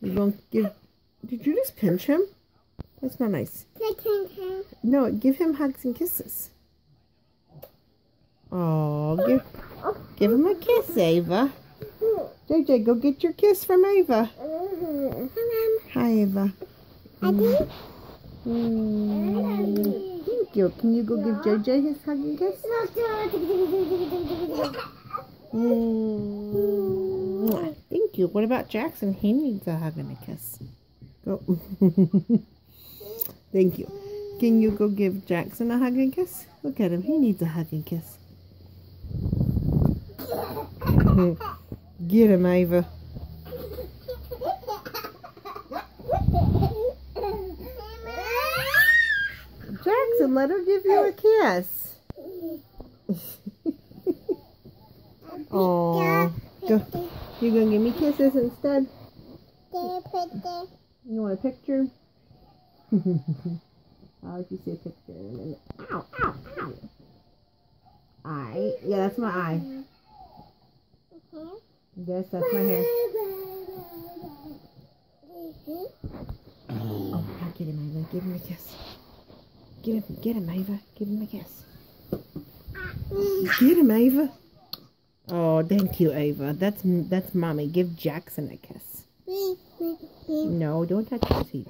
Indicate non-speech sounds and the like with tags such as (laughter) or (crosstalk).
You won't give. Did you just pinch him? That's not nice. No, give him hugs and kisses. Oh, give give him a kiss, Ava. JJ, go get your kiss from Ava. Hi, Ava. Mm. Thank you. Can you go give JJ his hug and kiss? Mm. Thank you. What about Jackson? He needs a hug and a kiss. Go. (laughs) Thank you. Can you go give Jackson a hug and kiss? Look at him. He needs a hug and kiss. Get him, Ava. Jackson, let her give you a kiss. (laughs) Oh, go. You gonna give me kisses instead? You want a picture? (laughs) I'll let you see a picture in a minute. Ow, ow, ow. Eye. Yeah, that's my eye. Yes, that's my hair. Oh, I'll get him, Ava. Give him a kiss. Get him, get him, Ava. Give him a kiss. Get him, Ava. Oh, thank you, Ava. That's that's mommy. Give Jackson a kiss. No, don't touch his feet.